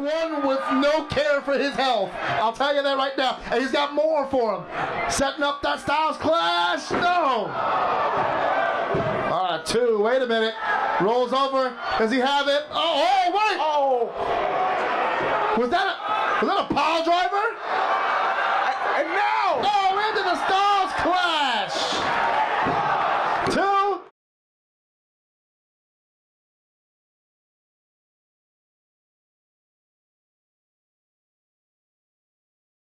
one with no care for his health. I'll tell you that right now. And he's got more for him. Setting up that Styles clash. No. All right, two. Wait a minute. Rolls over. Does he have it? Oh, oh wait. Oh, Was that a, was that a pile driver?